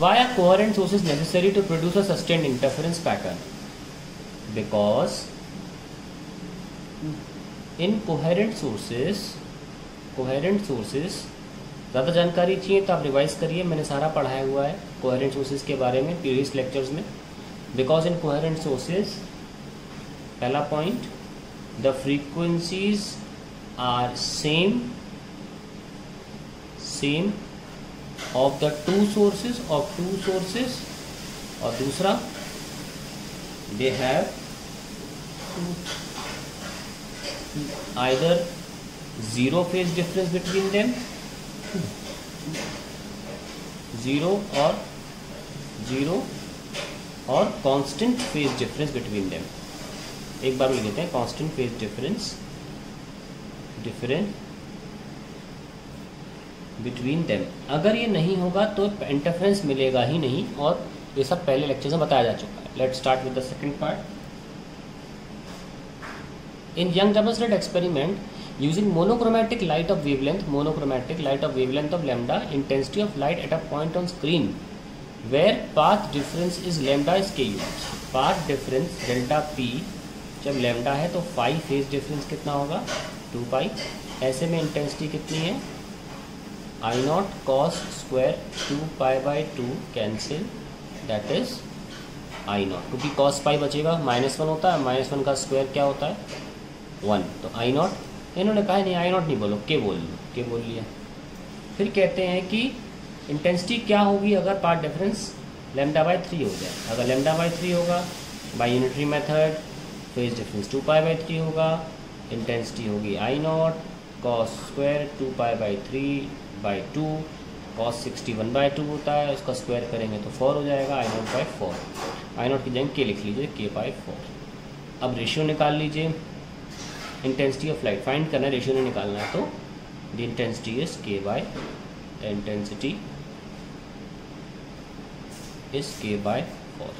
why are coherent sources necessary to produce a sustained interference pattern because in coherent sources coherent sources ज़्यादा जानकारी चाहिए तो आप revise करिए मैंने सारा पढ़ाया हुआ है कोहेरेंट सोर्सेज के बारे में प्रीवियस लेक्चर्स में बिकॉज़ इन कोहेरेंट सोर्सेज पहला point the frequencies are same same of the two sources of two sources और दूसरा they have either zero phase difference between them zero और ज़ीरो और constant phase difference between them एक बार लिख लेते हैं constant phase difference difference between them अगर ये नहीं होगा तो इंटरफेरेंस मिलेगा ही नहीं और ये सब पहले लेक्चर से बताया जा चुका है। Let start with the second part in Young demonstrate experiment using monochromatic light of wavelength monochromatic light of wavelength of lambda intensity of light at a point on screen where path difference is lambda इसके path difference delta P जब lambda है तो five phase difference कितना होगा? To five ऐसे में intensity कितनी है? I naught cos square two pi by two cancel that is I naught क्योंकि कॉस पाई बचेगा माइनस वन होता है माइनस वन का स्क्वायर क्या होता है? वन तो आई नॉट इन्होंने कहा नहीं आई नॉट नहीं बोलो के बोल लो के बोल लिया। फिर कहते हैं कि इंटेंसिटी क्या होगी अगर part difference lambda by three हो जाए? अगर लेमडा बाई थ्री होगा by unitary method phase difference two pi by three होगा इंटेंसिटी होगी I naught cos square two pi by three by two cos sixty one by two होता है, उसका square करेंगे तो फोर हो जाएगा I naught by four I naught की जगह के लिख लीजिए के बाई फोर अब रेशियो निकाल लीजिए. इंटेंसिटी ऑफ़ लाइट फाइंड करना है रेशियो नहीं निकालना है तो the intensity is K by intensity is K by four